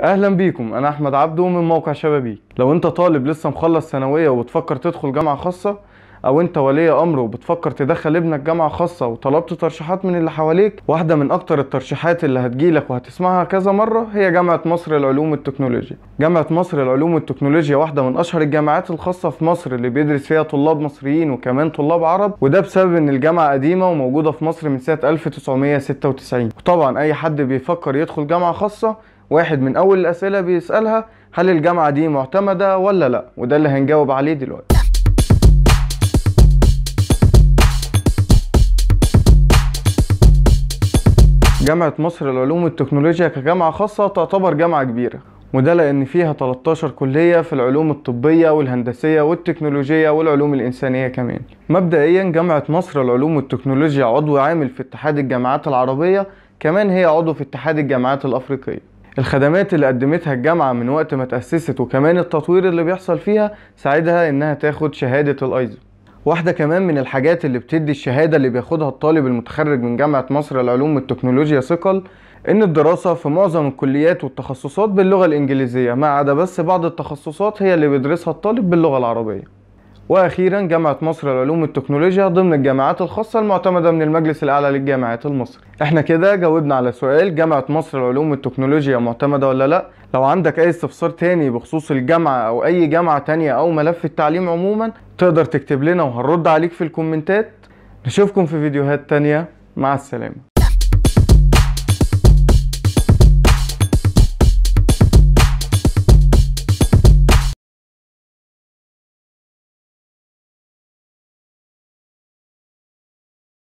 أهلا بيكم أنا أحمد عبدو من موقع شبابيك. لو أنت طالب لسه مخلص ثانوية وبتفكر تدخل جامعة خاصة أو أنت ولي أمر وبتفكر تدخل ابنك جامعة خاصة وطلبت ترشيحات من اللي حواليك واحدة من أكتر الترشيحات اللي هتجيلك وهتسمعها كذا مرة هي جامعة مصر للعلوم والتكنولوجيا. جامعة مصر للعلوم والتكنولوجيا واحدة من أشهر الجامعات الخاصة في مصر اللي بيدرس فيها طلاب مصريين وكمان طلاب عرب وده بسبب إن الجامعة قديمة وموجودة في مصر من سنة 1996 وطبعا أي حد بيفكر يدخل جامعة خاصة واحد من أول الأسئلة بيسألها هل الجامعة دي معتمدة ولا لأ؟ وده اللي هنجاوب عليه دلوقتي. جامعة مصر للعلوم والتكنولوجيا كجامعة خاصة تعتبر جامعة كبيرة وده لأن فيها 13 كلية في العلوم الطبية والهندسية والتكنولوجية والعلوم الإنسانية كمان. مبدئيا جامعة مصر للعلوم والتكنولوجيا عضو عامل في اتحاد الجامعات العربية كمان هي عضو في اتحاد الجامعات الأفريقية. الخدمات اللي قدمتها الجامعة من وقت ما تأسست وكمان التطوير اللي بيحصل فيها ساعدها إنها تاخد شهادة الأيزو. واحدة كمان من الحاجات اللي بتدي الشهادة اللي بياخدها الطالب المتخرج من جامعة مصر للعلوم والتكنولوجيا ثقل إن الدراسة في معظم الكليات والتخصصات باللغة الإنجليزية ما عدا بس بعض التخصصات هي اللي بيدرسها الطالب باللغة العربية. وأخيرا جامعة مصر للعلوم والتكنولوجيا ضمن الجامعات الخاصة المعتمدة من المجلس الأعلى للجامعات المصري إحنا كده جاوبنا على سؤال جامعة مصر للعلوم والتكنولوجيا معتمدة ولا لأ؟ لو عندك أي استفسار تاني بخصوص الجامعة أو أي جامعة تانية أو ملف التعليم عموما تقدر تكتب لنا وهنرد عليك في الكومنتات. نشوفكم في فيديوهات تانية. مع السلامة.